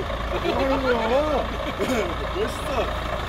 뭐 하는 거야? 멋있어.